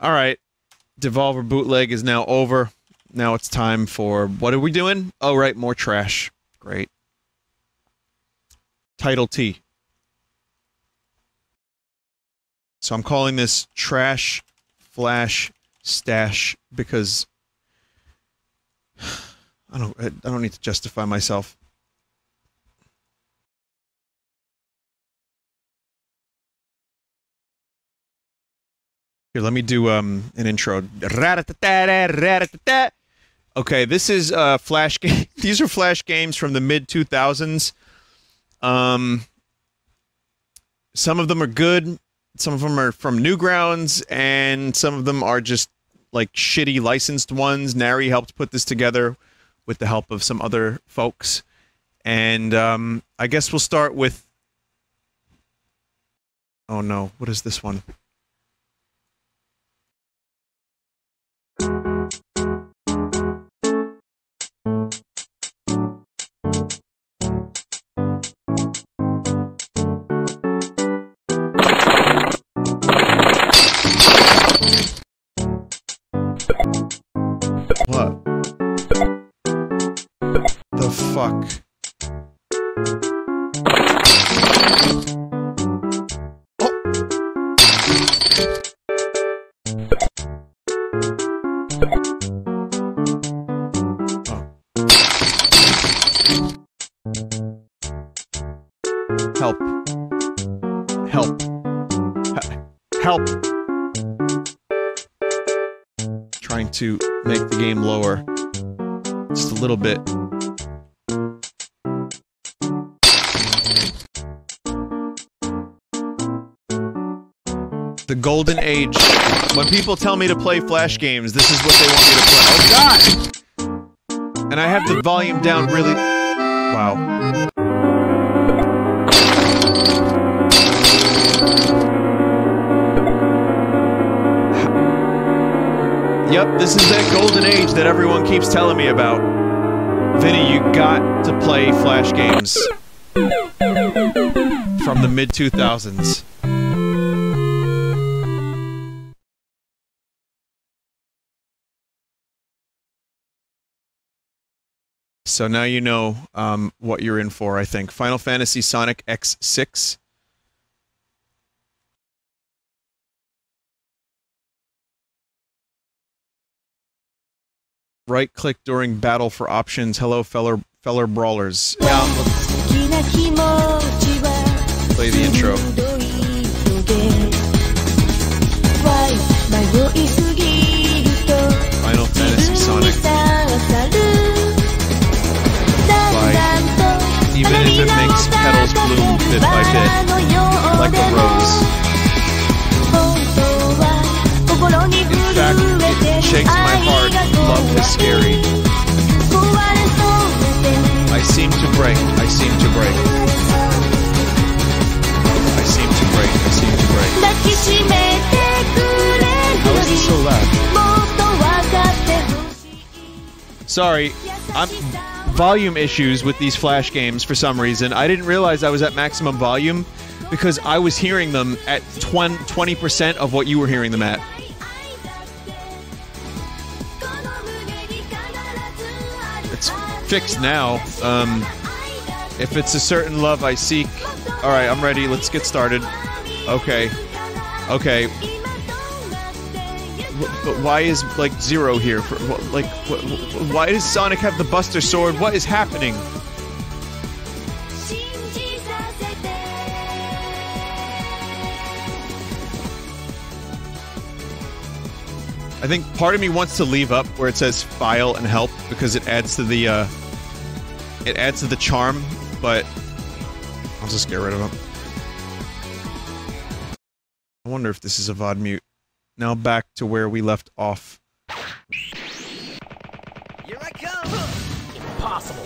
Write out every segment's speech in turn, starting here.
All right. Devolver bootleg is now over. Now it's time for what are we doing? Oh, right, more trash. Great. Title T. So I'm calling this Trash Flash Stash because I don't I don't need to justify myself. Here, let me do um an intro. Okay, this is uh flash game. These are flash games from the mid 2000s. Um some of them are good, some of them are from Newgrounds and some of them are just like shitty licensed ones. Nari helped put this together with the help of some other folks. And um I guess we'll start with Oh no, what is this one? Fuck? Help. Help. He- Help. Trying to make the game lower just a little bit. golden age. When people tell me to play Flash games, this is what they want me to play. Oh, God! And I have the volume down really... Wow. Yep, this is that golden age that everyone keeps telling me about. Vinny, you got to play Flash games. From the mid-2000s. So now you know um, what you're in for, I think. Final Fantasy Sonic X6. Right click during battle for options. Hello, feller, feller brawlers. Yeah, play the intro. Final Fantasy Sonic. Even it makes petals bloom bit by bit, like a rose. In fact, it shakes my heart. Love is scary. I seem to break. I seem to break. I seem to break. I seem to break. How is it so loud? Sorry, I'm volume issues with these flash games for some reason. I didn't realize I was at maximum volume because I was hearing them at 20 percent of what you were hearing them at. It's fixed now. Um, if it's a certain love I seek, all right, I'm ready. Let's get started. Okay, okay. But why is like zero here? For, like, wh- wh- why does Sonic have the Buster Sword? What is happening? I think part of me wants to leave up where it says file and help because it adds to the uh, it adds to the charm, but I'll just get rid of them. I wonder if this is a VOD mute. Now back to where we left off. Here I come! Impossible.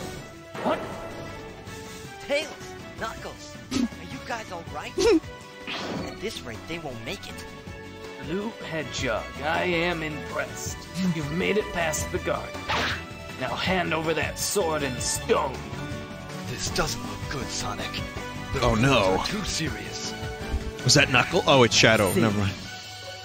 What? Tails, Knuckles, are you guys alright? At this rate, they won't make it. Blue Hedgehog, I am impressed. You've made it past the guard. Now hand over that sword and stone. This doesn't look good, Sonic. The Oh, no. Too serious. Was that Knuckle? Oh, it's Shadow. Never mind.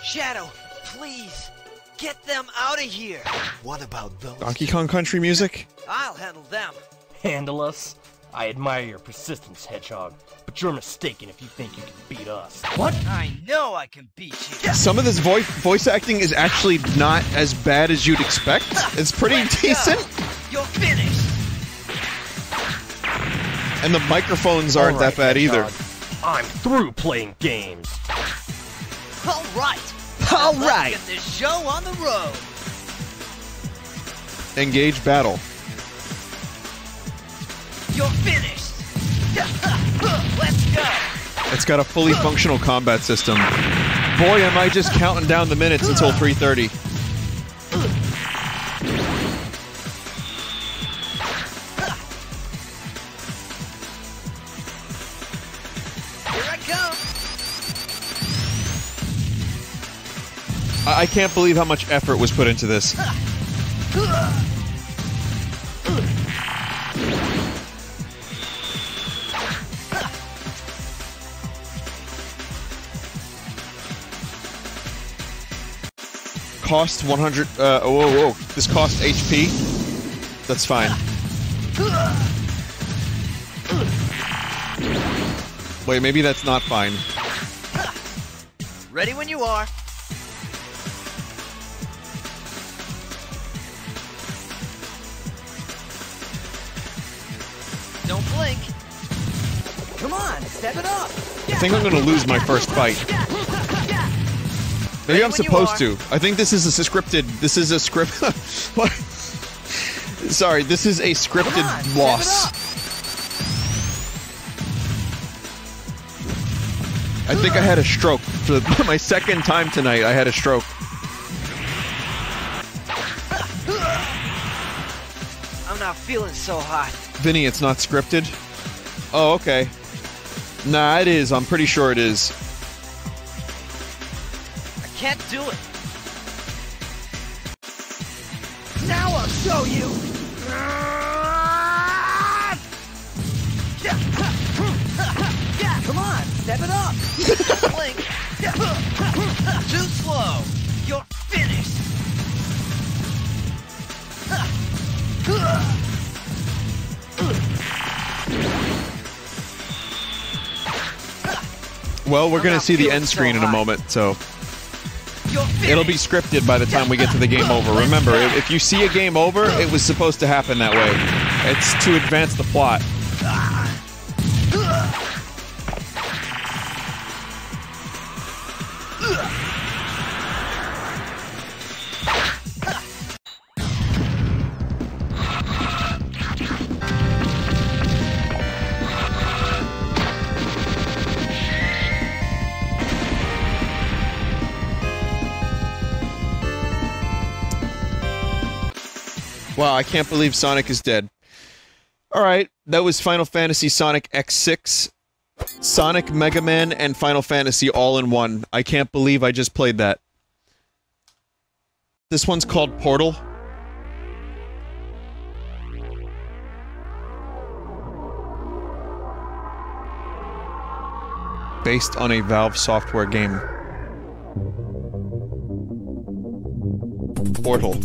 Shadow, Please, get them out of here. What about those? Donkey Kong Country music? I'll handle them. Handle us? I admire your persistence, Hedgehog, but you're mistaken if you think you can beat us. What? I know I can beat you. Some of this voice voice acting is actually not as bad as you'd expect. It's pretty Let's decent, go. You're finished. and the microphones aren't All right, that bad either. I'm through playing games. All right. All Let's get this show on the road. Engage battle. You're finished. Let's go. It's got a fully functional combat system. Boy, am I just counting down the minutes until 3:30. I can't believe how much effort was put into this. Cost 100. Uh, oh, whoa, whoa. This cost HP. That's fine. Wait, maybe that's not fine. Ready when you are. Don't blink. Come on, step it up. I think I'm gonna lose my first fight. Maybe I'm supposed to. I think this is a scripted. This is a script. what? Sorry, this is a scripted on, loss. I think I had a stroke for my second time tonight. I had a stroke. I'm not feeling so hot. Vinny, it's not scripted. Oh, okay. Nah, it is. I'm pretty sure it is. I can't do it. Now I'll show you. Come on, step it up. Blink. Too slow. Well, we're gonna see the end so screen in a moment, so it'll be scripted by the time we get to the game over. Remember, if you see a game over, it was supposed to happen that way. It's to advance the plot. I can't believe Sonic is dead. All right, that was Final Fantasy Sonic X6, Sonic, Mega Man, and Final Fantasy all in one. I can't believe I just played that. This one's called Portal. Based on a Valve software game. Portal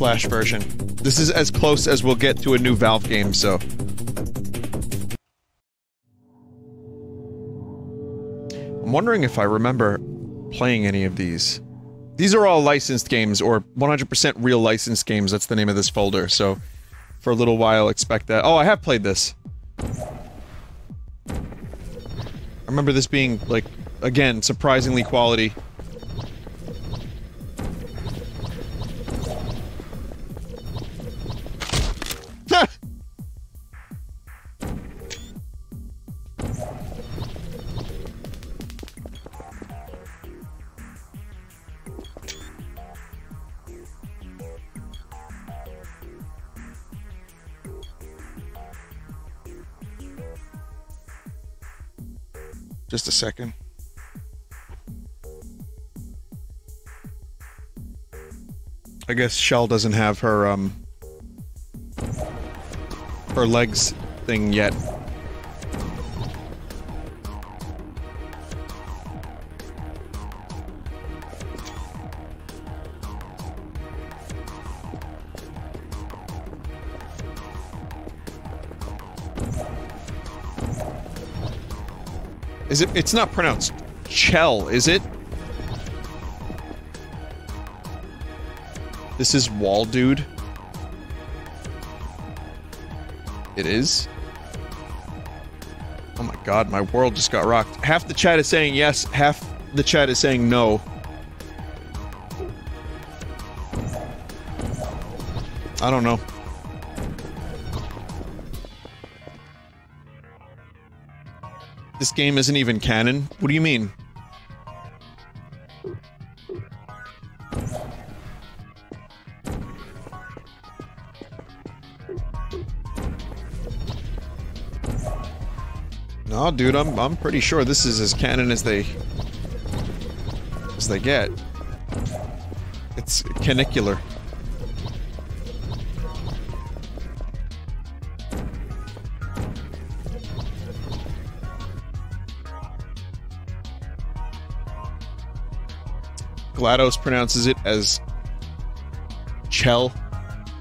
Flash version. This is as close as we'll get to a new Valve game, so. I'm wondering if I remember playing any of these. These are all licensed games, or 100% real licensed games. That's the name of this folder, so for a little while expect that. Oh, I have played this. I remember this being, like, again, surprisingly quality. Just a second. I guess Shell doesn't have her um her legs thing yet. Is it? It's not pronounced Chell, is it? This is Wall Dude. It is. Oh my god, my world just got rocked. Half the chat is saying yes, half the chat is saying no. I don't know. This game isn't even canon? What do you mean? No, dude, I'm I'm pretty sure this is as canon as they as they get. It's canicular. GLaDOS pronounces it as Chell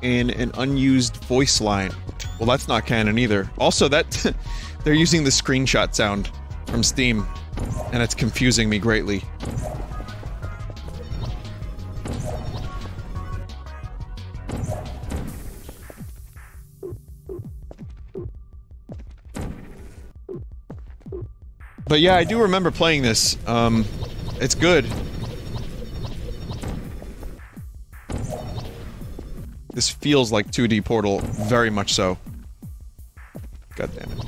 in an unused voice line. Well, that's not canon either. Also, that they're using the screenshot sound from Steam, and it's confusing me greatly. But yeah, I do remember playing this. Um, it's good. This feels like 2D Portal, very much so. God damn it.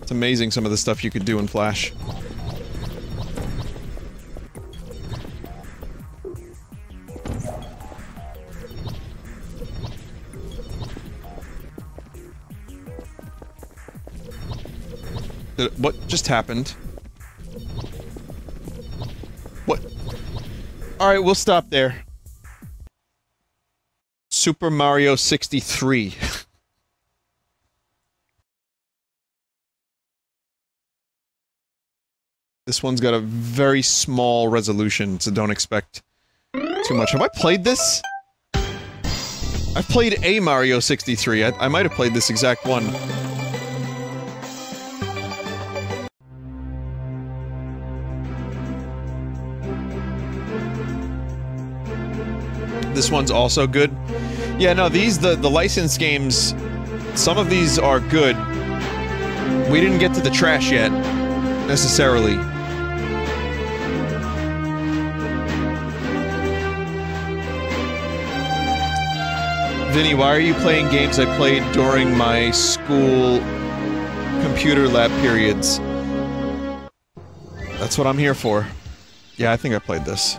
It's amazing some of the stuff you could do in Flash. What just happened? What? Alright, we'll stop there. Super Mario 63. this one's got a very small resolution, so don't expect too much. Have I played this? I've played a Mario 63. I, I might have played this exact one. This one's also good. Yeah, no, these the the licensed games. Some of these are good. We didn't get to the trash yet, necessarily. Vinny, why are you playing games I played during my school computer lab periods? That's what I'm here for. Yeah, I think I played this.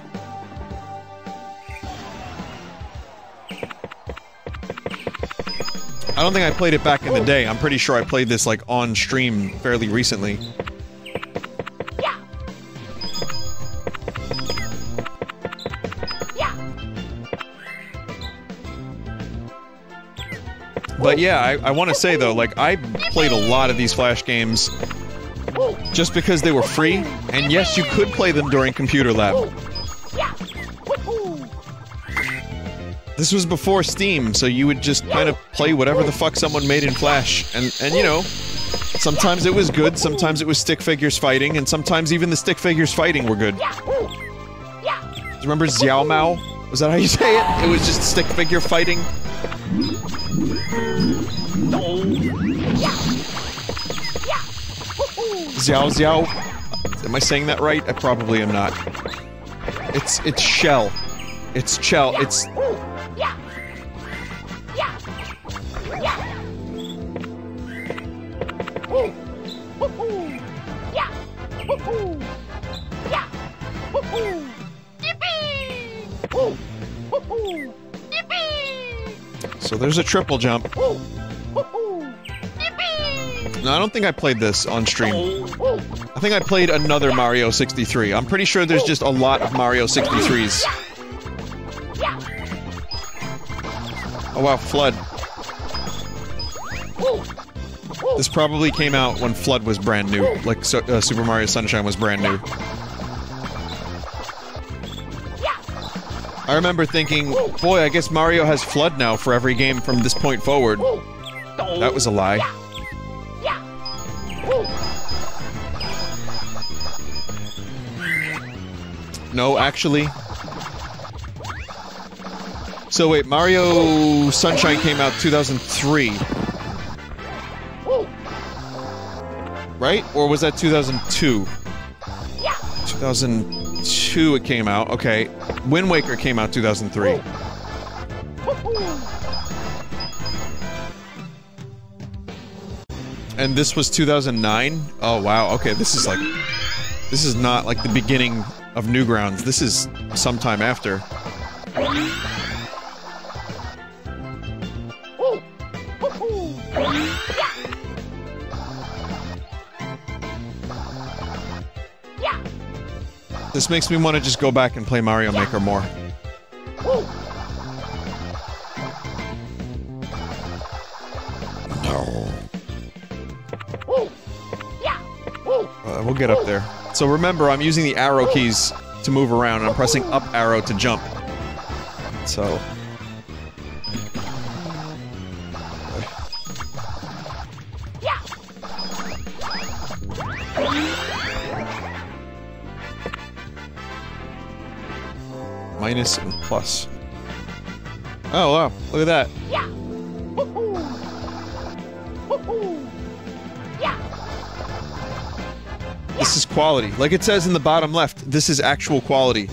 I don't think I played it back in the day. I'm pretty sure I played this like on stream fairly recently. But yeah, I, I want to say though, like I played a lot of these Flash games just because they were free, and yes, you could play them during computer lab. This was before Steam, so you would just kind of play whatever the fuck someone made in Flash, and and you know, sometimes it was good, sometimes it was stick figures fighting, and sometimes even the stick figures fighting were good. Remember Xiao Mao? Was that how you say it? It was just stick figure fighting. Xiao Xiao. Am I saying that right? I probably am not. It's it's shell. It's shell. It's so there's a triple jump. No, I don't think I played this on stream. I think I played another Mario 63. I'm pretty sure there's just a lot of Mario 63s. Oh wow, Flood. This probably came out when Flood was brand new, like so, uh, Super Mario Sunshine was brand new. I remember thinking, boy, I guess Mario has Flood now for every game from this point forward. That was a lie. No, actually. So wait, Mario Sunshine came out 2003. Right? Or was that 2002? Yeah. 2002 it came out. Okay. Wind Waker came out 2003. And this was 2009? Oh wow. Okay, this is like this is not like the beginning of Newgrounds. This is sometime after. This makes me want to just go back and play Mario Maker more. No. Uh, we'll get up there. So remember, I'm using the arrow keys to move around, and I'm pressing up arrow to jump. So... Minus and plus. Oh wow, look at that. This is quality. Like it says in the bottom left, this is actual quality.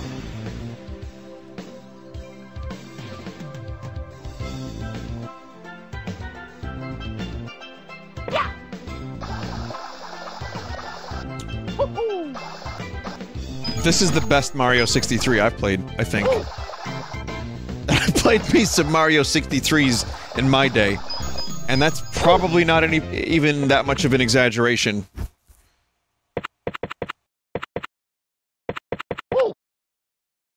This is the best Mario 63 I've played, I think. Oh. I played piece of Mario 63s in my day, and that's probably not any even that much of an exaggeration. Oh.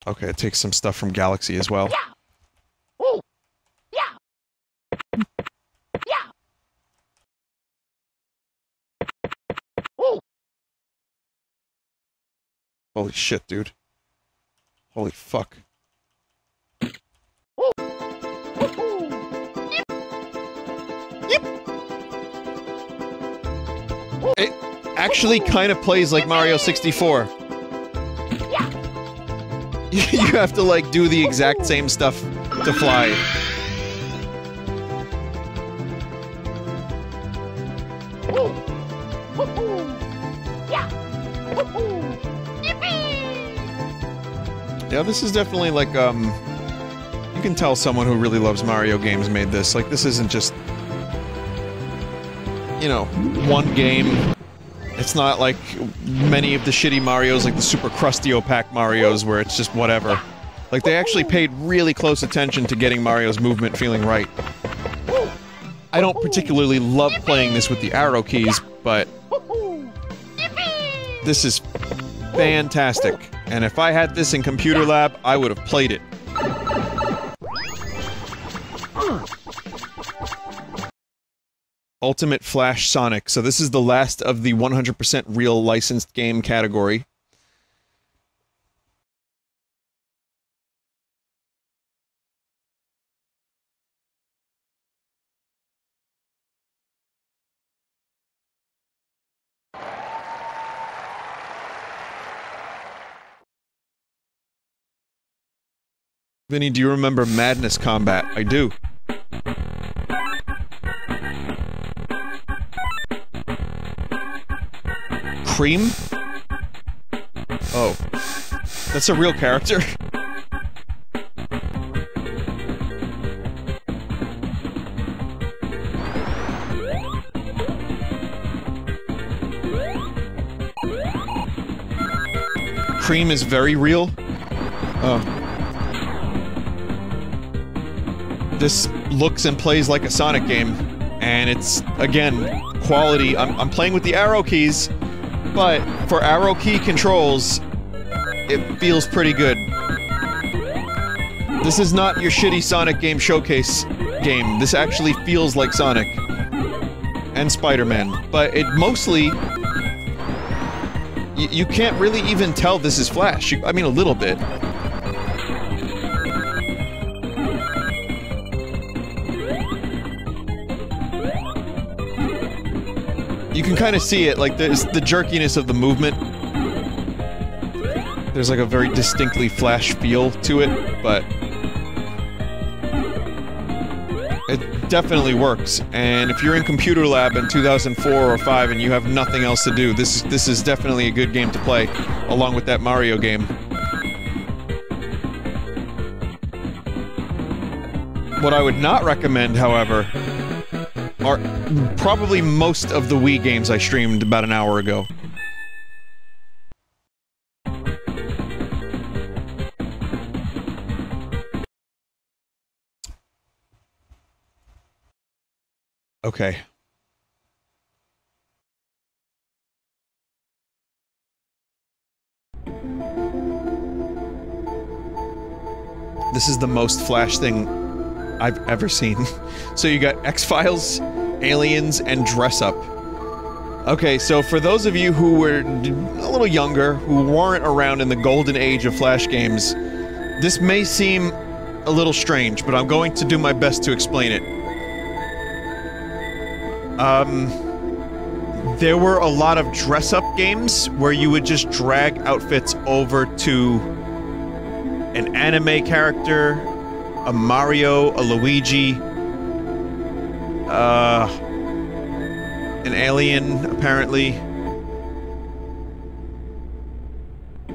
Okay, it takes some stuff from Galaxy as well. Holy shit, dude. Holy fuck. It actually kind of plays like Mario 64. you have to like do the exact same stuff to fly. Yeah, this is definitely like um you can tell someone who really loves Mario games made this. Like this isn't just you know, one game it's not like many of the shitty Marios, like the super crusty opaque Marios, where it's just whatever. Like, they actually paid really close attention to getting Mario's movement feeling right. I don't particularly love playing this with the arrow keys, but... This is fantastic. And if I had this in Computer Lab, I would have played it. Ultimate Flash Sonic. So this is the last of the 100% real licensed game category. Vinny, do you remember Madness Combat? I do. Cream? Oh. That's a real character? Cream is very real? Oh. This looks and plays like a Sonic game, and it's, again, quality. I'm, I'm playing with the arrow keys, but for arrow key controls, it feels pretty good. This is not your shitty Sonic game showcase game. This actually feels like Sonic. And Spider-Man. But it mostly... you can't really even tell this is Flash. I mean, a little bit. You can kind of see it, like, there's the jerkiness of the movement. There's like a very distinctly Flash feel to it, but it definitely works. And if you're in computer lab in 2004 or 5 and you have nothing else to do, this this is definitely a good game to play, along with that Mario game. What I would not recommend, however, are probably most of the Wii games I streamed about an hour ago. Okay. This is the most Flash thing I've ever seen. so you got X-Files, Aliens, and Dress Up. Okay, so for those of you who were a little younger, who weren't around in the golden age of Flash games, this may seem a little strange, but I'm going to do my best to explain it. Um, there were a lot of dress-up games where you would just drag outfits over to an anime character, a Mario, a Luigi, uh, an alien, apparently.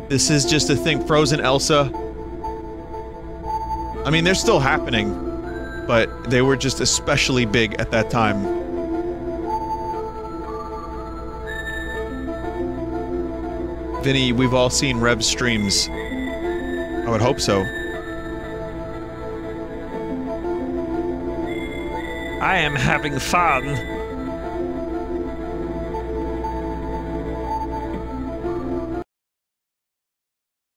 This is just a thing. Frozen Elsa. I mean, they're still happening, but they were just especially big at that time. Vinny, we've all seen Rev's streams. I would hope so. I am having fun.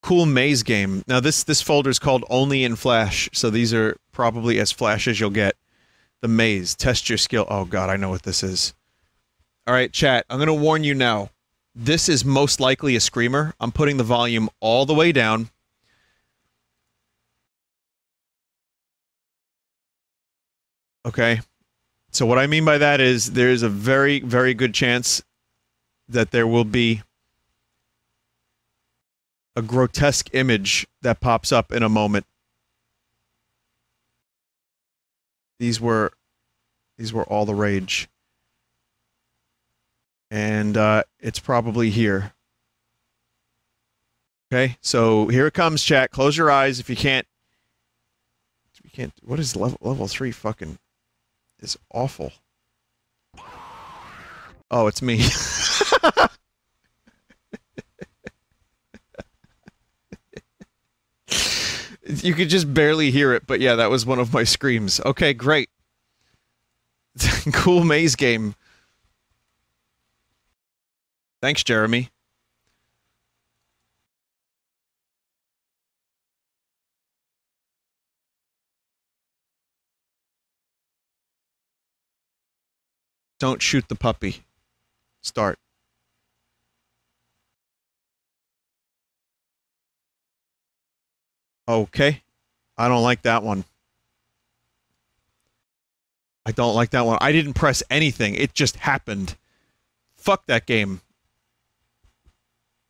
Cool maze game. Now this this folder is called Only in Flash, so these are probably as flash as you'll get. The maze. Test your skill. Oh god, I know what this is. All right, chat. I'm gonna warn you now. This is most likely a screamer. I'm putting the volume all the way down. Okay. So what I mean by that is there's a very, very good chance that there will be a grotesque image that pops up in a moment. These were these were all the rage. And uh, it's probably here. Okay, so here it comes, chat. Close your eyes if you can't. You can't. What is level level three? Fucking is awful. Oh, it's me. you could just barely hear it, but yeah, that was one of my screams. Okay, great. cool maze game. Thanks, Jeremy. Don't shoot the puppy. Start. Okay. I don't like that one. I don't like that one. I didn't press anything. It just happened. Fuck that game.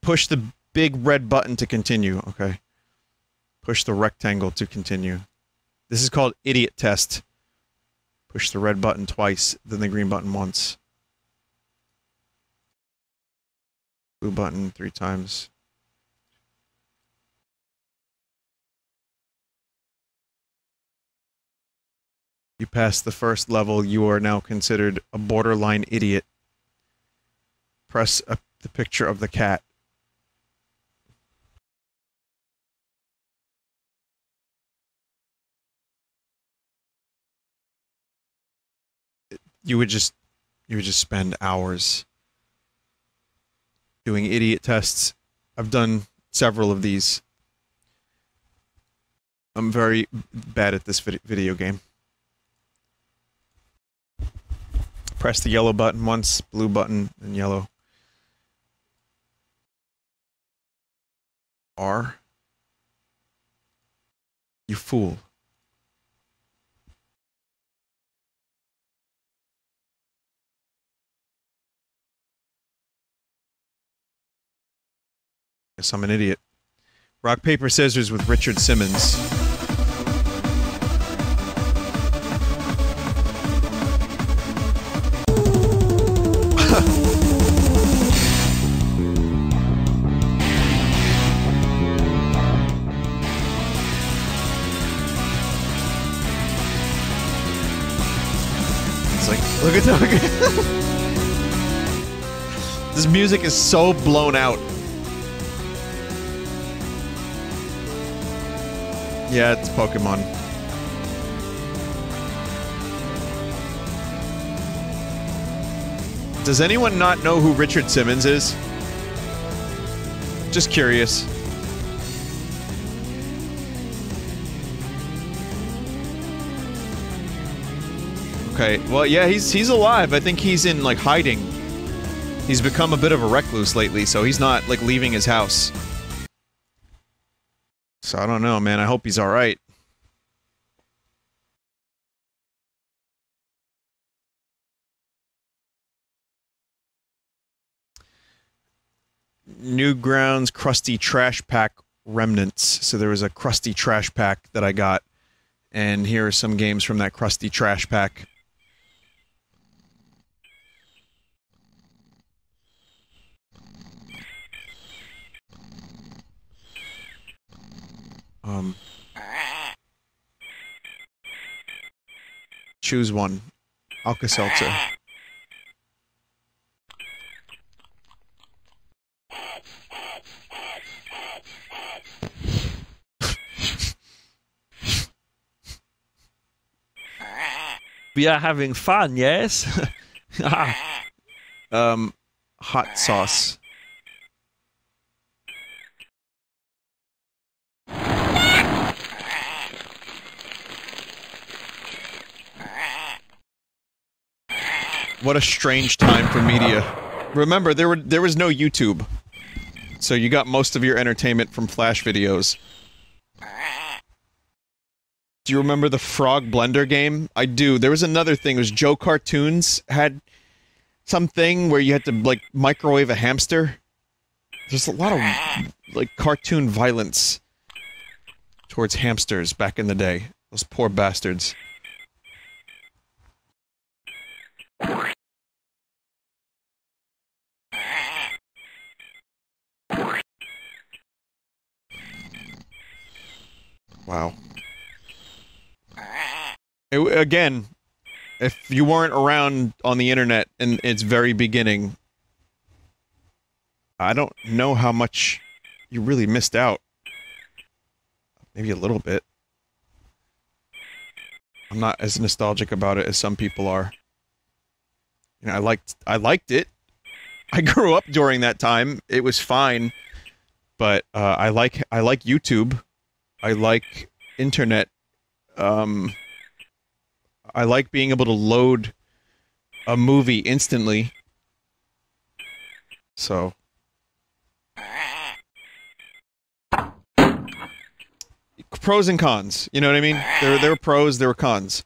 Push the big red button to continue. Okay. Push the rectangle to continue. This is called idiot test. Push the red button twice, then the green button once. Blue button three times. You pass the first level, you are now considered a borderline idiot. Press a, the picture of the cat. You would just you would just spend hours doing idiot tests. I've done several of these. I'm very bad at this video game. Press the yellow button once, blue button, and yellow. R. You fool. Guess I'm an idiot. Rock paper scissors with Richard Simmons. It's like, look at that. Look at this music is so blown out. Yeah, it's Pokemon. Does anyone not know who Richard Simmons is? Just curious. Okay, well, yeah, he's he's alive. I think he's in like hiding. He's become a bit of a recluse lately, so he's not like leaving his house. So I don't know, man. I hope he's all right. Newgrounds Krusty Trash Pack remnants. So there was a Krusty Trash Pack that I got, and here are some games from that Krusty Trash Pack. Um, choose one. Alka Seltzer. We are having fun, yes? Ah, Um, hot sauce. What a strange time for media. Remember, there were there was no YouTube, so you got most of your entertainment from Flash videos. Do you remember the Frog Blender game? I do. There was another thing. It was Joe Cartoons had something where you had to like microwave a hamster. There's a lot of like cartoon violence towards hamsters back in the day. Those poor bastards. Wow. It, again, if you weren't around on the internet in its very beginning, I don't know how much you really missed out. Maybe a little bit. I'm not as nostalgic about it as some people are. You know, I liked I liked it. I grew up during that time. It was fine, but uh, I like I like YouTube. I like internet. Um, I like being able to load a movie instantly. So. Pros and cons. You know what I mean? There, there were pros, there were cons.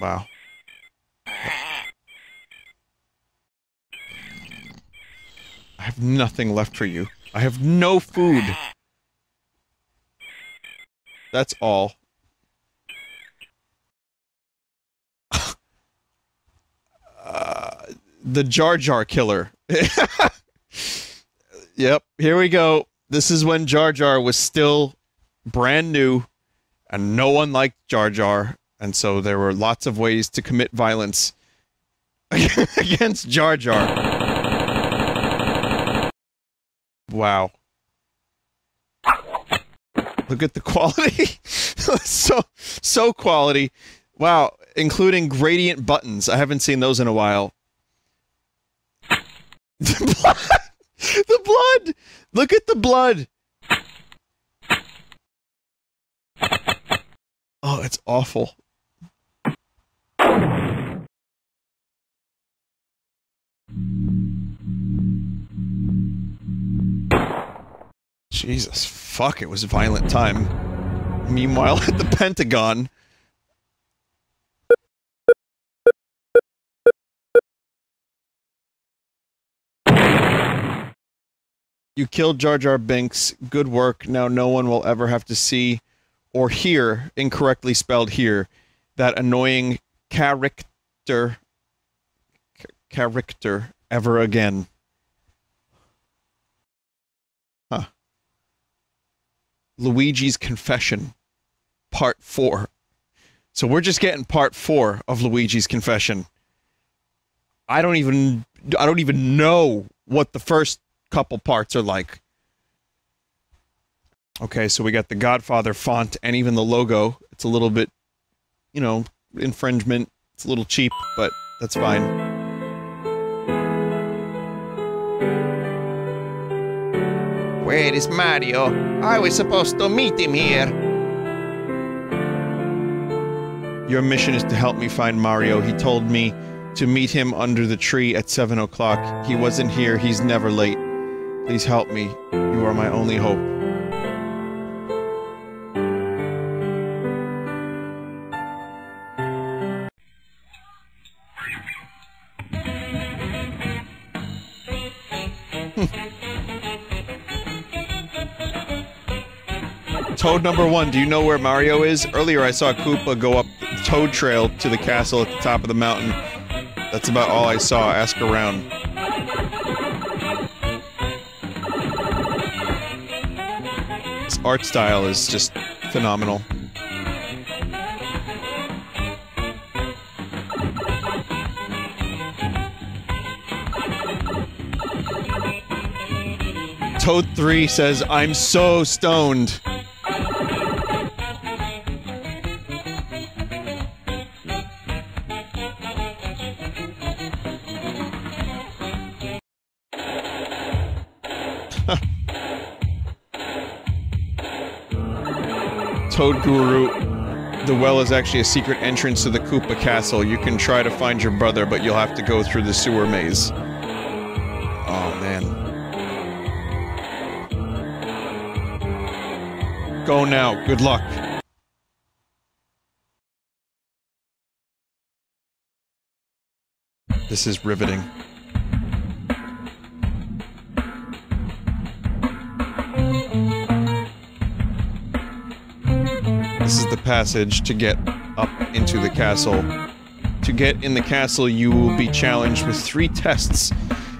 Wow. I have nothing left for you. I have no food. That's all. the Jar Jar Killer. yep, here we go. This is when Jar Jar was still brand new and no one liked Jar Jar, and so there were lots of ways to commit violence against Jar Jar. Wow. Look at the quality. so so quality. Wow, including gradient buttons. I haven't seen those in a while. The blood. The blood. Look at the blood. Oh, it's awful. Jesus, fuck, it was a violent time. Meanwhile, at the Pentagon. You killed Jar Jar Binks. Good work. Now no one will ever have to see or hear, incorrectly spelled here, that annoying character character ever again. Luigi's Confession, Part 4. So we're just getting part 4 of Luigi's Confession. I don't even I don't even know what the first couple parts are like. Okay, so we got the Godfather font and even the logo. It's a little bit, you know, infringement. It's a little cheap, but that's fine. Where is Mario? I was supposed to meet him here. Your mission is to help me find Mario. He told me to meet him under the tree at 7 o'clock. He wasn't here. He's never late. Please help me. You are my only hope. Toad number one, do you know where Mario is? Earlier I saw Koopa go up Toad Trail to the castle at the top of the mountain. That's about all I saw. Ask around. His art style is just phenomenal. Toad 3 says, I'm so stoned. Toad Guru, the well is actually a secret entrance to the Koopa Castle. You can try to find your brother, but you'll have to go through the sewer maze. Oh, man. Go now. Good luck. This is riveting. Passage to get up into the castle. To get in the castle, you will be challenged with three tests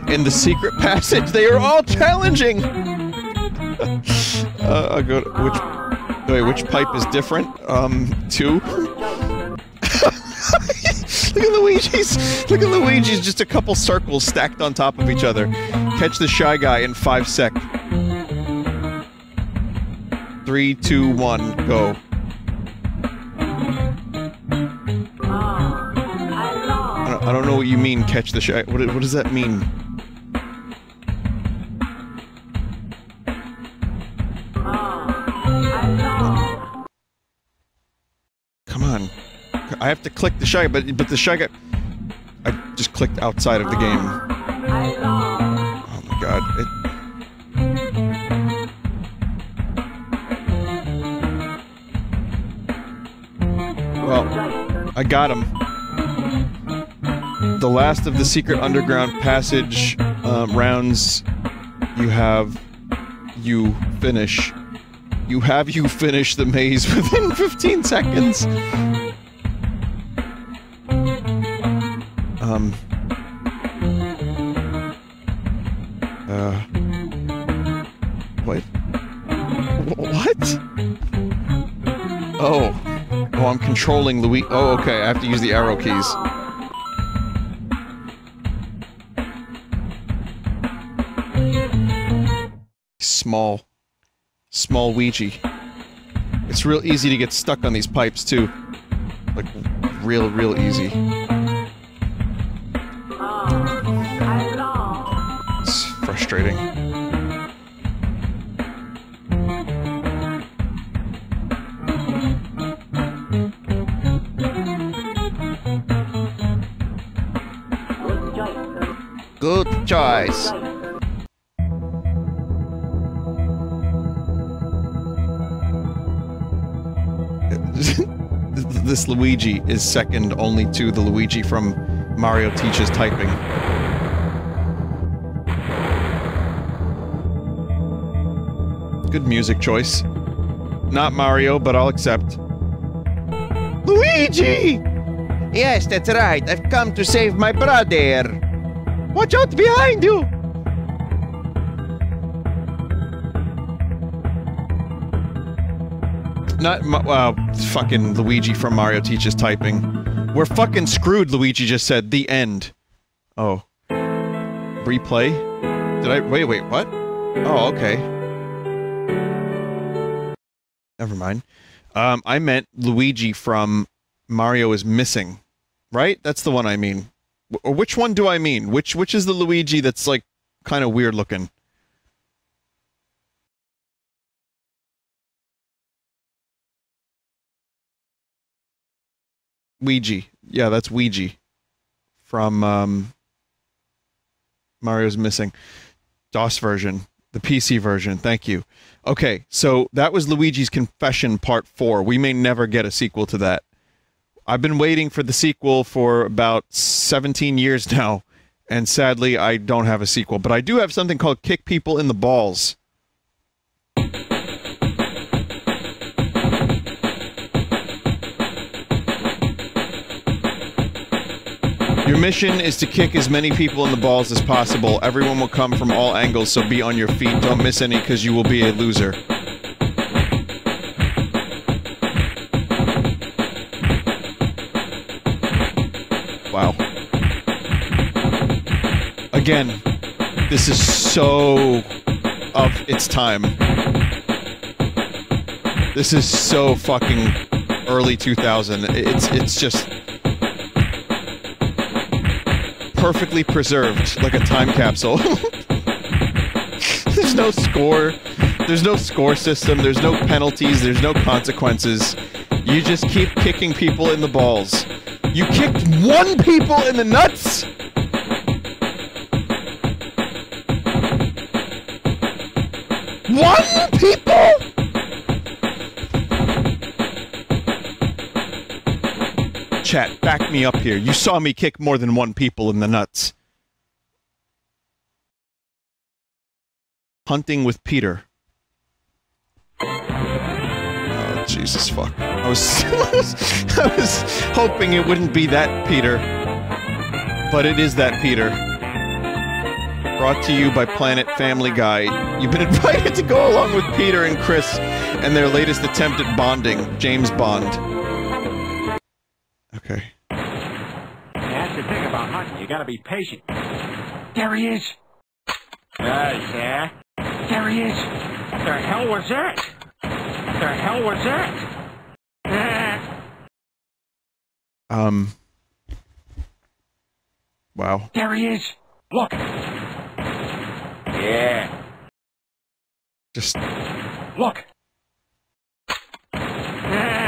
in the secret passage. They are all challenging! uh, I'll go to, which... Wait, which pipe is different? Um, two? Look at Luigi's! Look at Luigi's, just a couple circles stacked on top of each other. Catch the Shy Guy in five sec. Three, two, one, go. What you mean, catch the Shy... What, what does that mean? Come on. I have to click the Shy but, but the Shy Guy... I just clicked outside of the game. Oh my god. It, well, I got him. The last of the secret underground passage um, rounds you have you finish. You have you finish the maze within 15 seconds. Um. Uh. What? What? Oh. Oh, I'm controlling Louis. Oh, okay. I have to use the arrow keys. Small. Small Weegee. It's real easy to get stuck on these pipes, too. Like, real, real easy. It's frustrating. Good choice. This Luigi is second only to the Luigi from Mario Teaches Typing. Good music choice. Not Mario, but I'll accept. Luigi! Yes, that's right. I've come to save my brother. Watch out behind you! Not uh, fucking Luigi from Mario Teaches Typing. We're fucking screwed, Luigi just said. The end. Oh. Replay? Did I- wait, wait, what? Oh, okay. Never mind. Um, I meant Luigi from Mario is Missing. Right? That's the one I mean. Or which one do I mean? Which which is the Luigi that's like kind of weird looking? Weegee. Yeah, that's Ouija from um, Mario's Missing. DOS version, the PC version. Thank you. Okay, so that was Luigi's Confession Part 4. We may never get a sequel to that. I've been waiting for the sequel for about 17 years now, and sadly, I don't have a sequel. But I do have something called Kick People in the Balls. Your mission is to kick as many people in the balls as possible. Everyone will come from all angles, so be on your feet. Don't miss any because you will be a loser. Wow. Again, this is so of its time. This is so fucking early 2000. It's it's just perfectly preserved like a time capsule. there's no score. There's no score system. There's no penalties. There's no consequences. You just keep kicking people in the balls. You kicked one people in the nuts? One people? Chat, back me up here. You saw me kick more than one people in the nuts. Hunting with Peter. Oh, Jesus fuck. I was, I was, hoping it wouldn't be that Peter. But it is that Peter. Brought to you by Planet Family Guy. You've been invited to go along with Peter and Chris and their latest attempt at bonding, James Bond. Okay. That's the thing about hunting. You gotta be patient. There he is. Uh, yeah. There he is. The hell was that? The hell was that? Ah, Um. Wow. there he is. Look. Yeah. Just Look. Ah,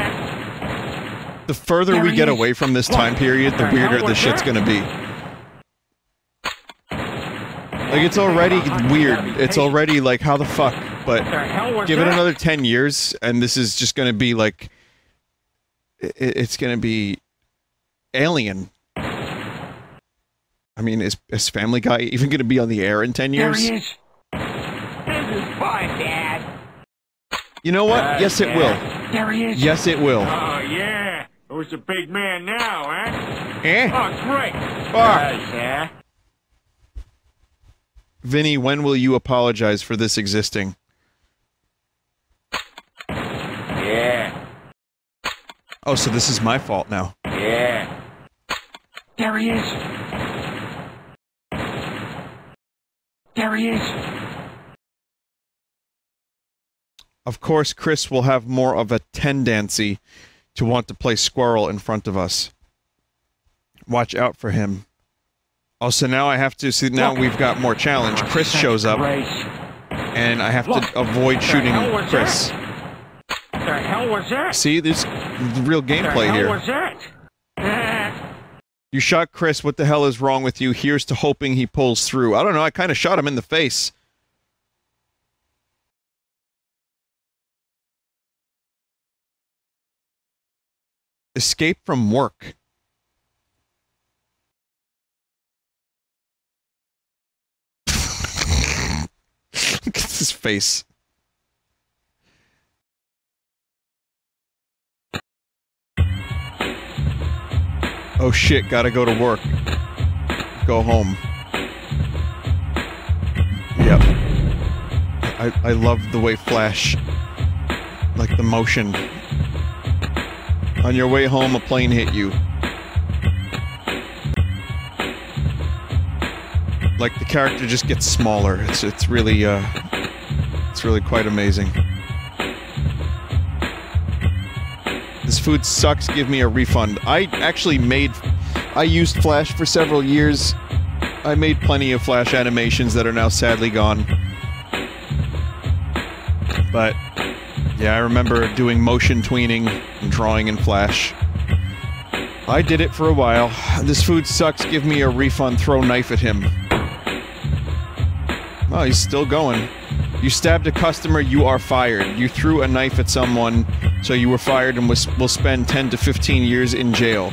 the further we get away from this time period, the weirder the shit's gonna be. Like it's already weird. It's already like how the fuck, but the hell was give it another 10 years and this is just gonna be like it's gonna be alien i mean is, is family guy even gonna be on the air in 10 years? There he is. This is fun, Dad. you know what yes it will There he is. yes it will Oh, yeah. Who's the big man now, huh? eh? Oh, great. Ah. Uh, yeah. vinny when will you apologize for this existing Yeah. oh so this is my fault now Yeah. There he is. There he is. of course chris will have more of a tendency to want to play squirrel in front of us watch out for him oh so now i have to see now we've got more challenge chris shows up and I have to avoid shooting Chris. The hell was that? See, there's real gameplay here. was that? You shot Chris. What the hell is wrong with you? Here's to hoping he pulls through. I don't know. I kind of shot him in the face. Escape from work. Look at his face. Oh shit, gotta go to work. Go home. Yep. I, I love the way Flash, like the motion. On your way home, a plane hit you. Like the character just gets smaller. It's it's really uh, it's really quite amazing. This food sucks. Give me a refund. I actually made, I used Flash for several years. I made plenty of Flash animations that are now sadly gone. But yeah, I remember doing motion tweening and drawing in Flash. I did it for a while. This food sucks. Give me a refund. Throw knife at him. Oh, he's still going. You stabbed a customer, you are fired. You threw a knife at someone, so you were fired and was, will spend 10 to 15 years in jail.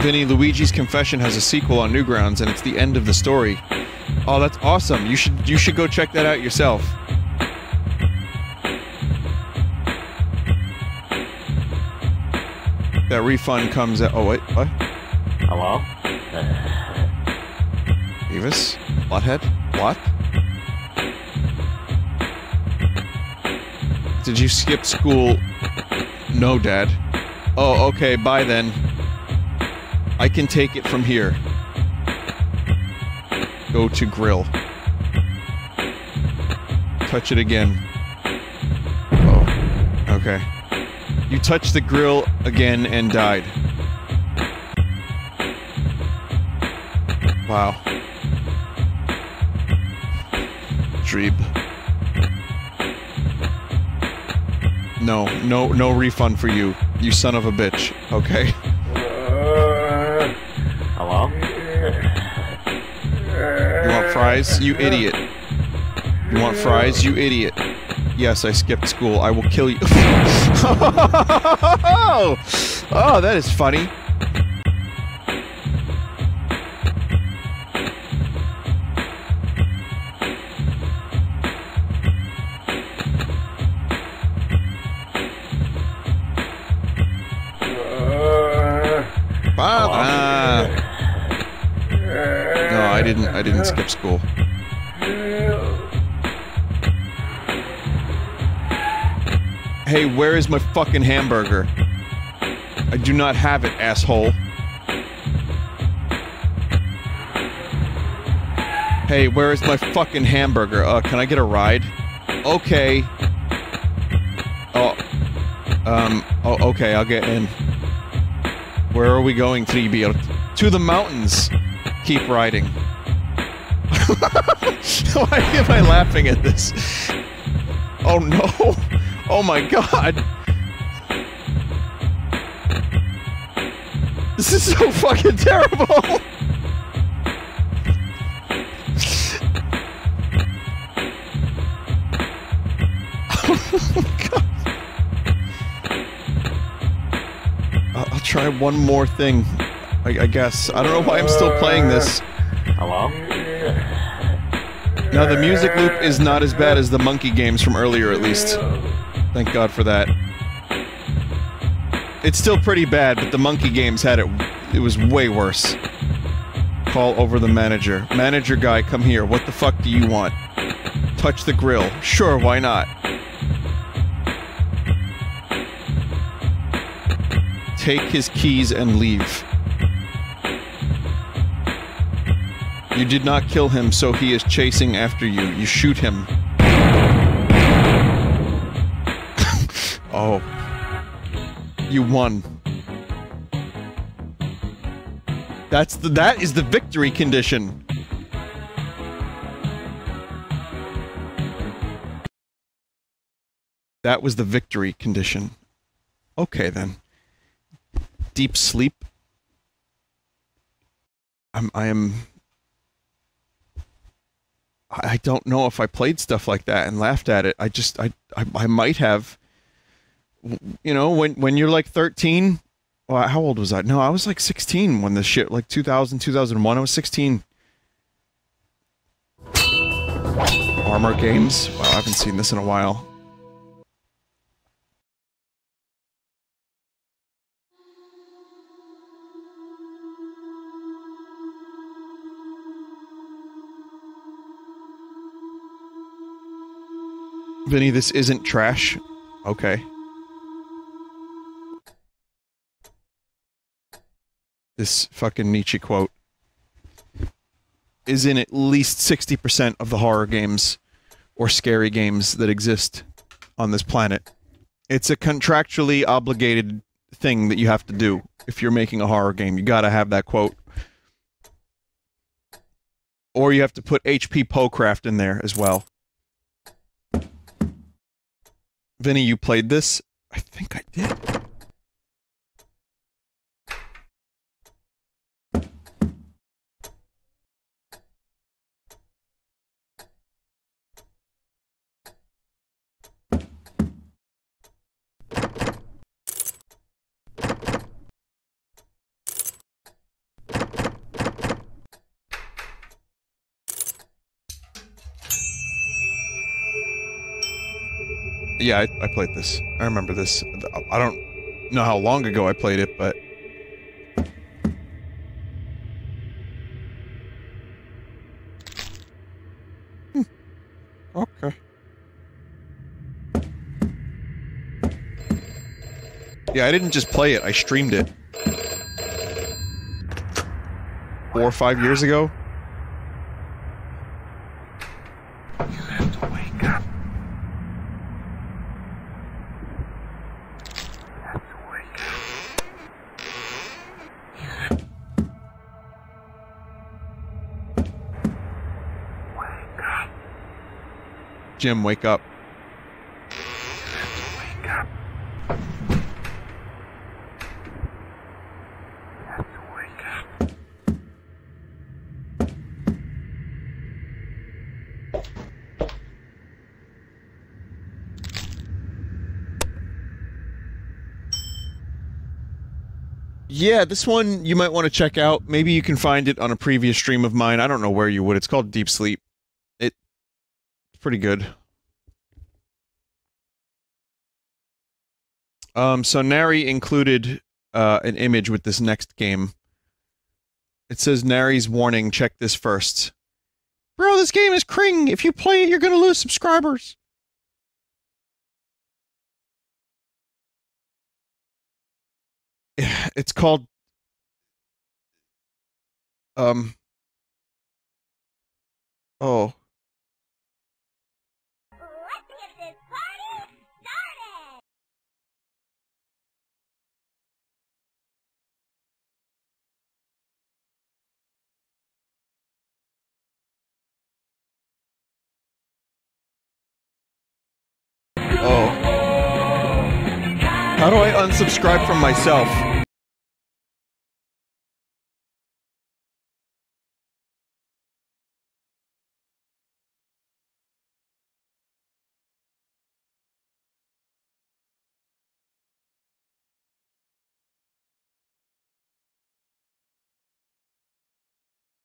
Vinny, Luigi's Confession has a sequel on Newgrounds, and it's the end of the story. Oh, that's awesome! You should you should go check that out yourself. That refund comes at. Oh wait, what? Hello? Beavis? Butthead? What? Did you skip school? No, Dad. Oh, okay, bye then. I can take it from here. Go to grill. Touch it again. Oh, okay. You touched the grill again and died. Wow. Dreeb. No, no, no refund for you, you son of a bitch. Okay. fries? You idiot. You want fries? You idiot. Yes, I skipped school. I will kill you. oh, oh, that is funny. I didn't. Skip school. Hey, where is my fucking hamburger? I do not have it, asshole. Hey, where is my fucking hamburger? Uh, can I get a ride? Okay. Oh. Um, oh, okay, I'll get in. Where are we going, 3B? To the mountains. Keep riding. Why am I laughing at this? Oh no! Oh my god! This is so fucking terrible! I'll, I'll try one more thing. I, I guess. I don't know why I'm still playing this. Hello? Now, the music loop is not as bad as the monkey games from earlier, at least. Thank God for that. It's still pretty bad, but the monkey games had it. It was way worse. Call over the manager. Manager guy, come here. What the fuck do you want? Touch the grill. Sure, why not? Take his keys and leave. You did not kill him, so he is chasing after you. You shoot him. oh. You won. That's the that is the victory condition. That was the victory condition. Okay then. Deep Sleep. I'm I am I don't know if I played stuff like that and laughed at it. I just I I, I might have you know, when when you're like 13, well, how old was I? No, I was like 16 when this shit like 2000 2001 I was 16. Armor games. Wow, I haven't seen this in a while. Vinny, this isn't trash. Okay. This fucking Nietzsche quote is in at least 60% of the horror games or scary games that exist on this planet. It's a contractually obligated thing that you have to do if you're making a horror game. You got to have that quote. Or you have to put HP Lovecraft in there as well. Vinny, you played this? I think I did. Yeah, I, I played this. I remember this. I don't know how long ago I played it, but. Okay. Yeah, I didn't just play it, I streamed it. Four or five years ago. Jim, wake up. Yeah, this one you might want to check out. Maybe you can find it on a previous stream of mine. I don't know where you would. It's called Deep Sleep. Pretty good. Um, so Nary included uh, an image with this next game. It says Nary's warning, check this first. Bro, this game is cring. If you play it, you're gonna lose subscribers. It's called um. Oh. How do I unsubscribe from myself?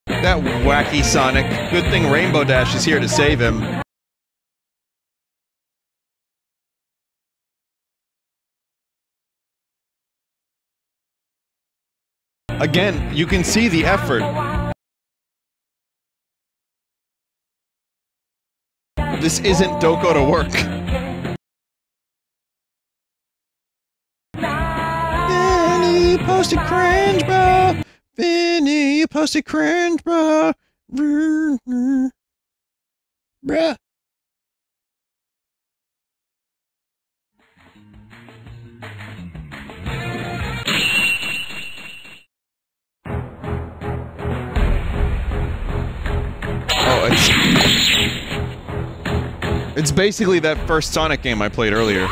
That wacky Sonic. Good thing Rainbow Dash is here to save him. Again, you can see the effort. This isn't Don't to Work. Vinny, you posted cringe, bro. Vinny, you posted cringe, bro. Bruh. Basically that first Sonic game I played earlier,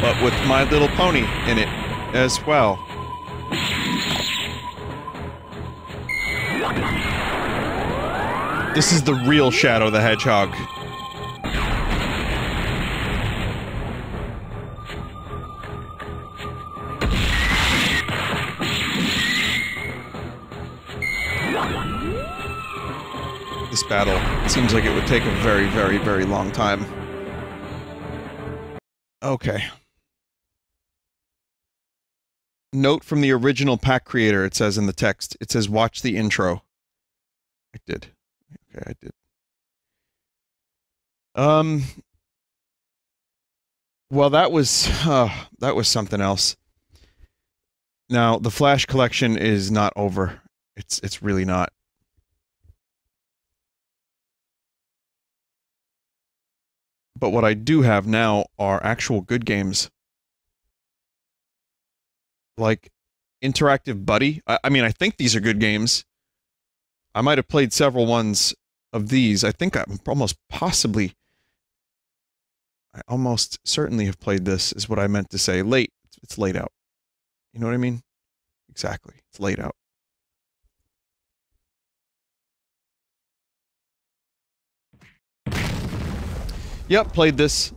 but with My Little Pony in it. as well. This is the real Shadow the Hedgehog. Battle seems like it would take a very, very, very long time. Okay. Note from the original pack creator, it says in the text, it says watch the intro. I did. Okay, I did. Um well that was uh, that was something else. Now, the Flash collection is not over. It's it's really not. But what I do have now are actual good games. Like Interactive Buddy. I, I mean, I think these are good games. I might have played several ones of these. I think I'm almost possibly. I almost certainly have played this, is what I meant to say. Late. It's laid out. You know what I mean? Exactly. It's laid out. Yep, played this.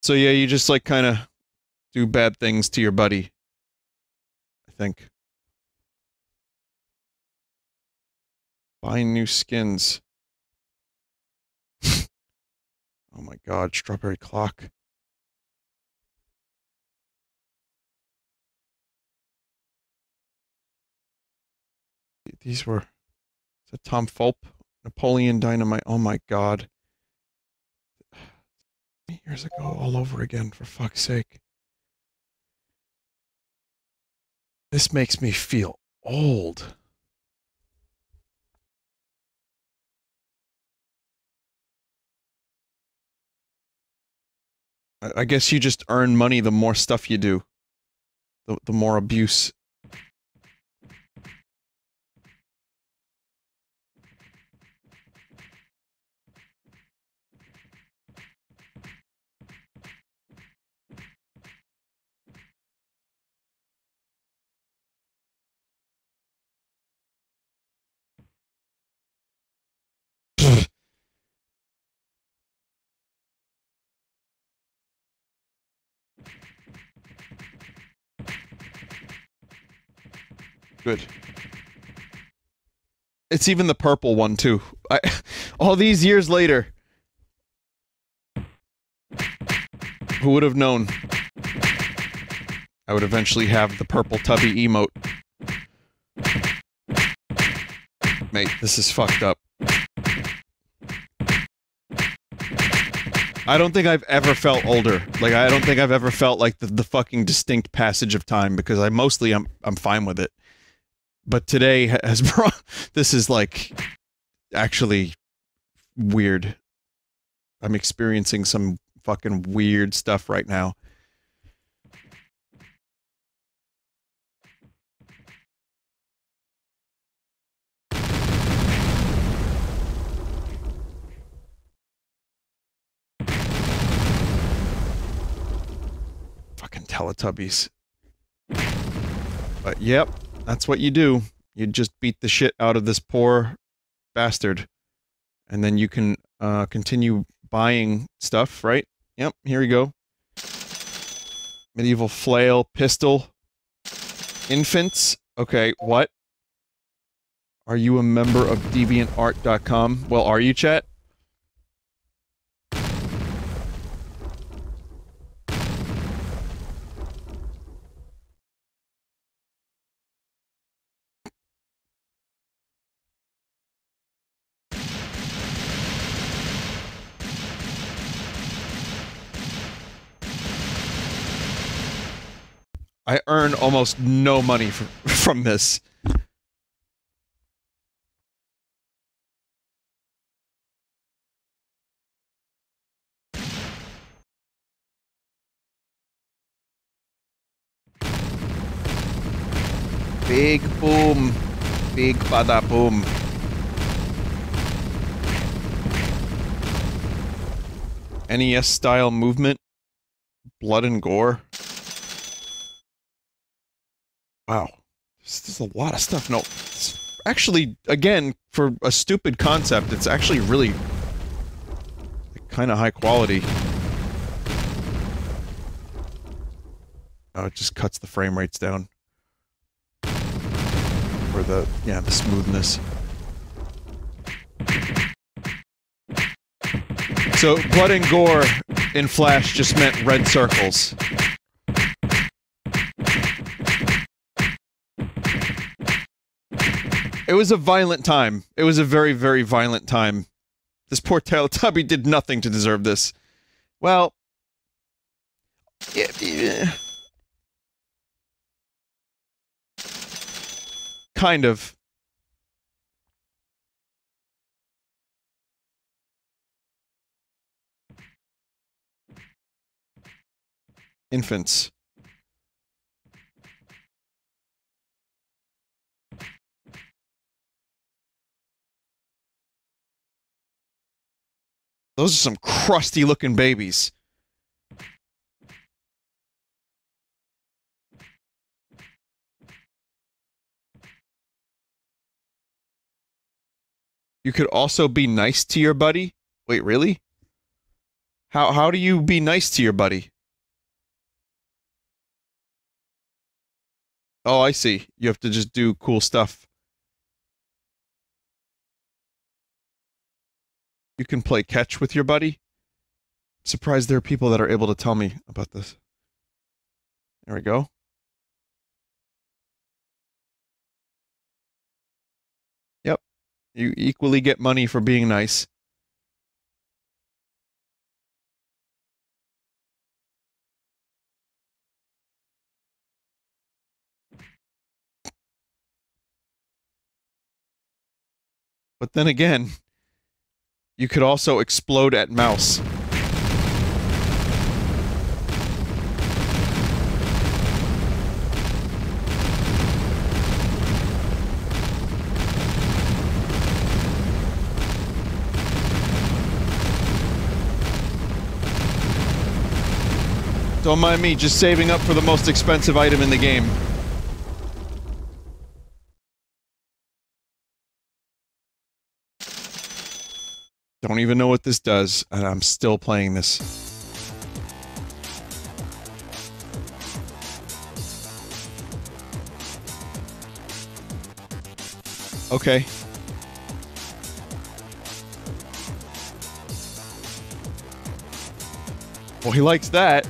So yeah, you just like kind of do bad things to your buddy. I think. Buying new skins. oh my god, strawberry clock. These were is that Tom Fulp, Napoleon Dynamite. Oh my god. Years ago, all over again, for fuck's sake. This makes me feel old. I I guess you just earn money the more stuff you do. The, the more abuse. Good. It's even the purple one too. I, all these years later. Who would have known? I would eventually have the purple tubby emote. Mate, this is fucked up. I don't think I've ever felt older. Like I don't think I've ever felt like the, the fucking distinct passage of time because I mostly I'm I'm fine with it. But today has brought this is like actually weird. I'm experiencing some fucking weird stuff right now. Fucking Teletubbies. But yep, that's what you do. You just beat the shit out of this poor bastard. And then you can uh, continue buying stuff, right? Yep, here we go. Medieval flail, pistol. Infants. Okay, what? Are you a member of DeviantArt.com? Well, are you, chat? I earn almost no money from from this. Big boom. Big bada boom. NES style movement, blood and gore. Wow, is a lot of stuff. No, actually, again, for a stupid concept, it's actually really kind of high quality. Oh, it just cuts the frame rates down. Or the, yeah, the smoothness. So, blood and gore in Flash just meant red circles. It was a violent time. It was a very, very violent time. This poor Teletubby did nothing to deserve this. Well, yeah, yeah. kind of. Infants. Those are some crusty looking babies. You could also be nice to your buddy? Wait, really? How how do you be nice to your buddy? Oh, I see. You have to just do cool stuff. You can play catch with your buddy. surprised there are people that are able to tell me about this. There we go. Yep. You equally get money for being nice. But then again, you could also explode at mouse. Don't mind me, just saving up for the most expensive item in the game. Don't even know what this does, and I'm still playing this. Okay. Well, he likes that.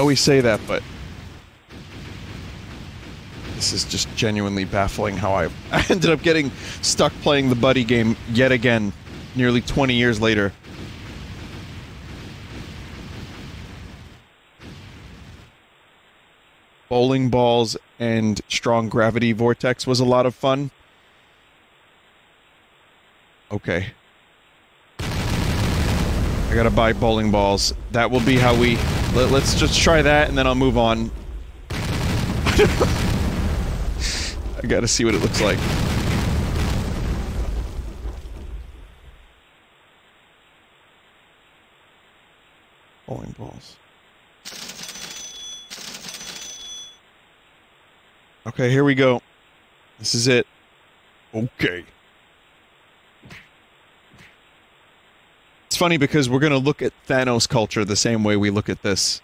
Always say that, but this is just genuinely baffling how I, I ended up getting stuck playing the buddy game yet again, nearly 20 years later. Bowling balls and strong gravity vortex was a lot of fun. Okay. I gotta buy bowling balls. That will be how we... Let, us just try that, and then I'll move on. I gotta see what it looks like. Bowling balls. Okay, here we go. This is it. Okay. Funny because we're going to look at Thanos culture the same way we look at this.